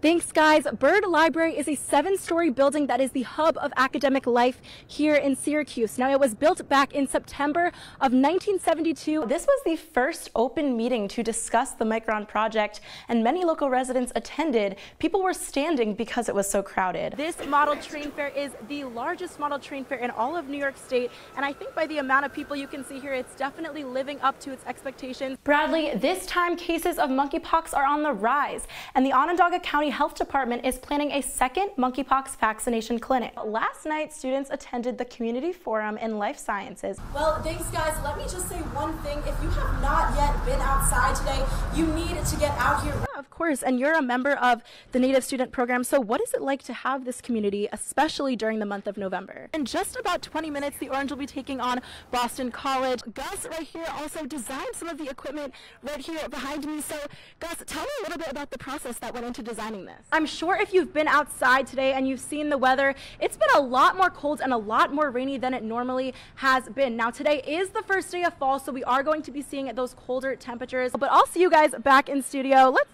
Thanks, guys. Bird Library is a seven story building that is the hub of academic life here in Syracuse. Now, it was built back in September of 1972. This was the first open meeting to discuss the Micron project, and many local residents attended. People were standing because it was so crowded. This model train fair is the largest model train fair in all of New York State, and I think by the amount of people you can see here, it's definitely living up to its expectations. Bradley, this time cases of monkeypox are on the rise, and the Onondaga County Health Department is planning a second monkeypox vaccination clinic. Last night, students attended the Community Forum in Life Sciences. Well, thanks, guys. Let me just say one thing. If you have not yet been outside today, you need to get out here. Of course, and you're a member of the Native Student Program, so what is it like to have this community, especially during the month of November? In just about 20 minutes, the Orange will be taking on Boston College. Gus, right here, also designed some of the equipment right here behind me. So, Gus, tell me a little bit about the process that went into designing this. I'm sure if you've been outside today and you've seen the weather, it's been a lot more cold and a lot more rainy than it normally has been. Now, today is the first day of fall, so we are going to be seeing those colder temperatures. But I'll see you guys back in studio. Let's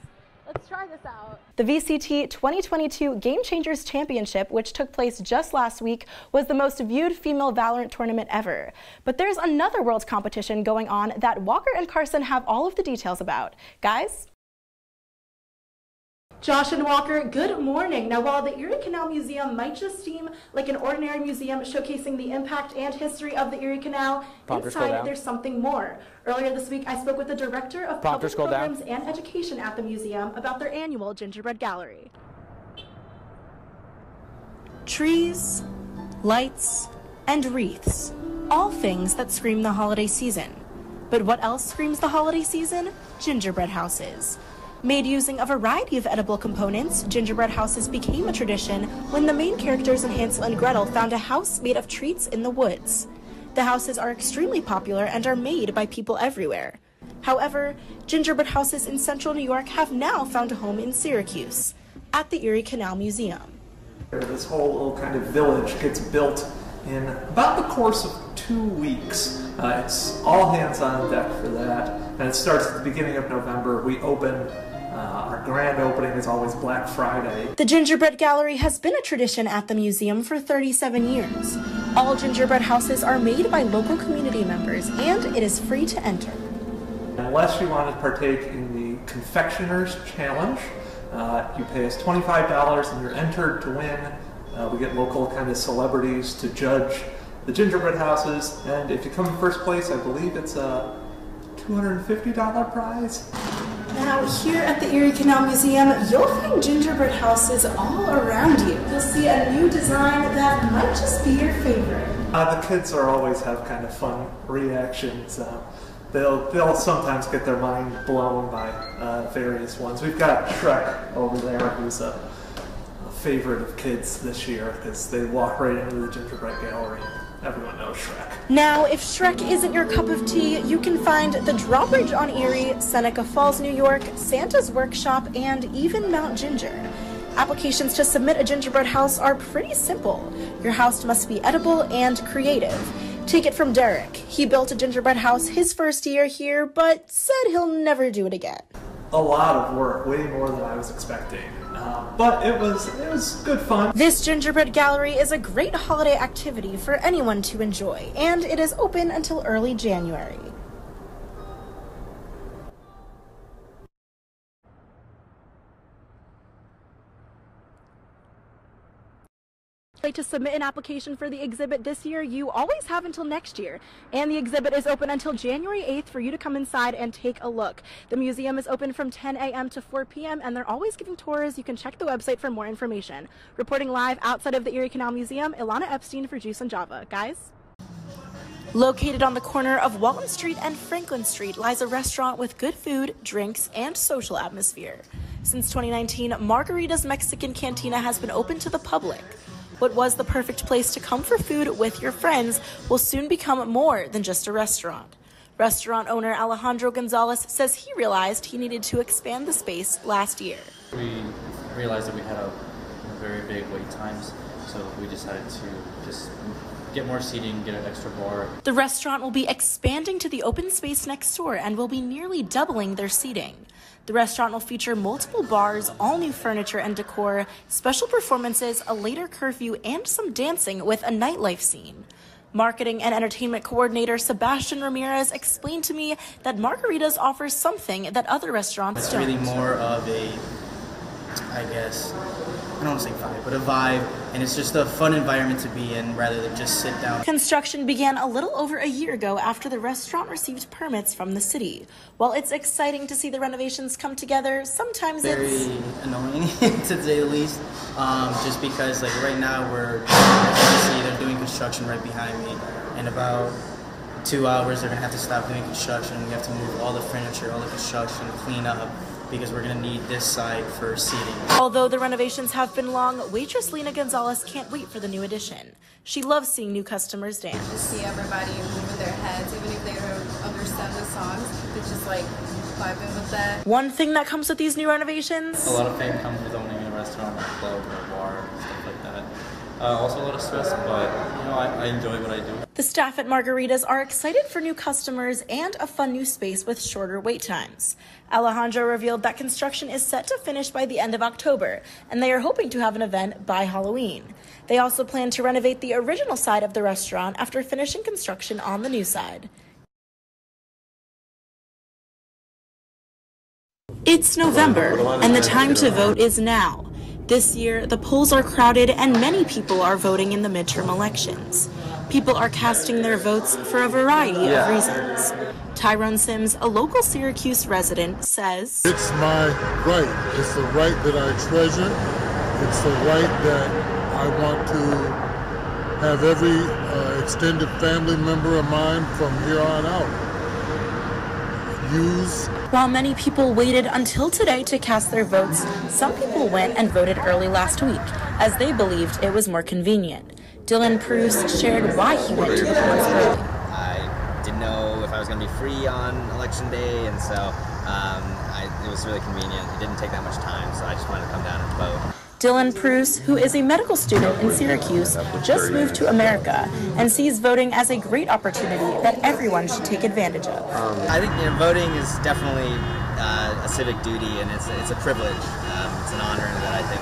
Let's try this out. The VCT 2022 Game Changers Championship, which took place just last week, was the most viewed female Valorant tournament ever. But there's another Worlds competition going on that Walker and Carson have all of the details about. Guys? Josh and Walker, good morning. Now, while the Erie Canal Museum might just seem like an ordinary museum showcasing the impact and history of the Erie Canal, inside there's something more. Earlier this week, I spoke with the Director of Public Programs down. and Education at the museum about their annual Gingerbread Gallery. Trees, lights, and wreaths, all things that scream the holiday season. But what else screams the holiday season? Gingerbread houses. Made using a variety of edible components, gingerbread houses became a tradition when the main characters in Hansel and Gretel found a house made of treats in the woods. The houses are extremely popular and are made by people everywhere. However, gingerbread houses in central New York have now found a home in Syracuse, at the Erie Canal Museum. This whole little kind of village gets built in about the course of two weeks. Uh, it's all hands on deck for that, and it starts at the beginning of November. We open uh, our grand opening is always Black Friday. The Gingerbread Gallery has been a tradition at the museum for 37 years. All gingerbread houses are made by local community members, and it is free to enter. Unless you want to partake in the Confectioner's Challenge, uh, you pay us $25 and you're entered to win. Uh, we get local kind of celebrities to judge the gingerbread houses, and if you come in first place, I believe it's a $250 prize. Now, here at the Erie Canal Museum, you'll find gingerbread houses all around you. You'll see a new design that might just be your favorite. Uh, the kids are always have kind of fun reactions. Uh, they'll they'll sometimes get their mind blown by uh, various ones. We've got Shrek over there, who's a, a favorite of kids this year because they walk right into the gingerbread gallery. Everyone knows Shrek. Now, if Shrek isn't your cup of tea, you can find the Drawbridge on Erie, Seneca Falls, New York, Santa's Workshop, and even Mount Ginger. Applications to submit a gingerbread house are pretty simple. Your house must be edible and creative. Take it from Derek. He built a gingerbread house his first year here, but said he'll never do it again. A lot of work, way more than I was expecting. Uh, but it was it was good fun. This gingerbread gallery is a great holiday activity for anyone to enjoy, and it is open until early January. To submit an application for the exhibit this year, you always have until next year. And the exhibit is open until January 8th for you to come inside and take a look. The museum is open from 10 a.m. to 4 p.m. and they're always giving tours. You can check the website for more information. Reporting live outside of the Erie Canal Museum, Ilana Epstein for Juice and Java. Guys? Located on the corner of Walton Street and Franklin Street lies a restaurant with good food, drinks, and social atmosphere. Since 2019, Margarita's Mexican Cantina has been open to the public. What was the perfect place to come for food with your friends will soon become more than just a restaurant. Restaurant owner Alejandro Gonzalez says he realized he needed to expand the space last year. We realized that we had a, very big wait times, so we decided to just get more seating, get an extra bar. The restaurant will be expanding to the open space next door and will be nearly doubling their seating. The restaurant will feature multiple bars, all new furniture and decor, special performances, a later curfew, and some dancing with a nightlife scene. Marketing and entertainment coordinator Sebastian Ramirez explained to me that Margaritas offers something that other restaurants It's don't. It's really more of a, I guess, I don't want to say vibe, but a vibe, and it's just a fun environment to be in rather than just sit down. Construction began a little over a year ago after the restaurant received permits from the city. While it's exciting to see the renovations come together, sometimes Very it's annoying to say the least, um, just because like right now we're see they're doing construction right behind me, in about two hours they're gonna have to stop doing construction. We have to move all the furniture, all the construction, clean up, because we're gonna need this side for seating. Although the renovations have been long, waitress Lena Gonzalez can't wait for the new addition. She loves seeing new customers dance. To see everybody moving their heads, even if they don't understand the songs. It's just like vibing with that. One thing that comes with these new renovations A lot of fame comes with owning a restaurant, or a club, or a bar, stuff like that. Uh, also a lot of stress, but you know I, I enjoy what I do. The staff at Margaritas are excited for new customers and a fun new space with shorter wait times. Alejandro revealed that construction is set to finish by the end of October, and they are hoping to have an event by Halloween. They also plan to renovate the original side of the restaurant after finishing construction on the new side. It's November, and the time to vote is now. This year, the polls are crowded and many people are voting in the midterm elections. People are casting their votes for a variety of reasons. Tyrone Sims, a local Syracuse resident, says It's my right. It's the right that I treasure. It's the right that I want to have every uh, extended family member of mine from here on out use. While many people waited until today to cast their votes, some people went and voted early last week, as they believed it was more convenient. Dylan Bruce shared why he went to the polls early. I didn't know if I was going to be free on election day, and so um, I, it was really convenient. It didn't take that much time, so I just wanted to come down and vote. Dylan Bruce, who is a medical student in Syracuse, just moved to America and sees voting as a great opportunity that everyone should take advantage of. I think you know, voting is definitely uh, a civic duty, and it's it's a privilege. Um, it's an honor that I think,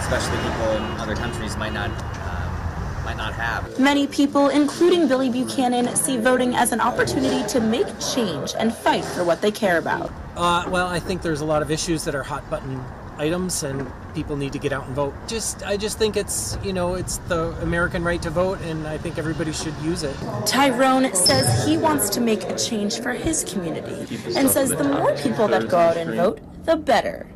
especially people in other countries, might not um, might not have. Many people, including Billy Buchanan, see voting as an opportunity to make change and fight for what they care about. Uh, well, I think there's a lot of issues that are hot button items and people need to get out and vote. Just I just think it's, you know, it's the American right to vote and I think everybody should use it. Tyrone says he wants to make a change for his community and says the more people that go out and vote, the better.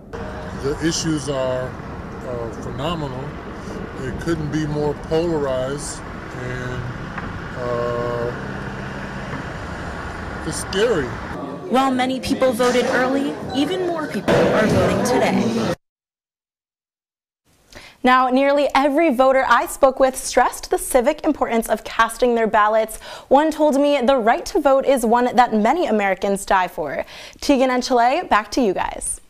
The issues are uh, phenomenal. It couldn't be more polarized and uh, it's scary. While many people voted early, even more people are voting today. Now, nearly every voter I spoke with stressed the civic importance of casting their ballots. One told me the right to vote is one that many Americans die for. Tegan and Chile, back to you guys.